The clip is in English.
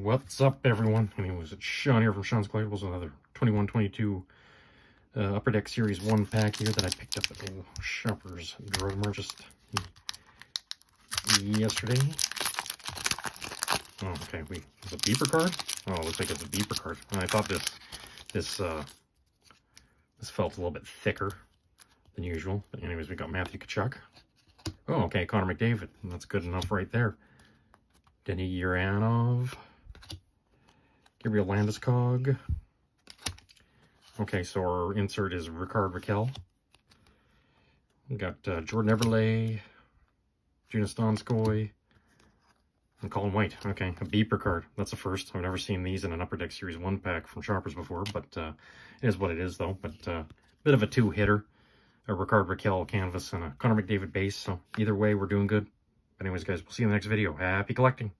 What's up, everyone? Anyways, it's Shaun here from Shaun's Collectibles, another 2122 uh, Upper Deck Series 1 pack here that I picked up at the Shoppers Drug Mart just yesterday. Oh, okay, we, it's a beeper card? Oh, it looks like it's a beeper card. And I thought this, this, uh, this felt a little bit thicker than usual. But anyways, we got Matthew Tkachuk. Oh, okay, Connor McDavid. That's good enough right there. Denis Gurianov. Gabriel Landeskog. Okay, so our insert is Rickard Rakell. We got uh, Jordan Eberle, Joonas Donskoi, and Colin White. Okay, a beeper card. That's the first. I've never seen these in an Upper Deck Series 1 pack from Shoppers before, but uh, it is what it is, though. But uh, bit of a two-hitter. A Rickard Rakell canvas and a Connor McDavid base. So either way, we're doing good. But anyways, guys, we'll see you in the next video. Happy collecting.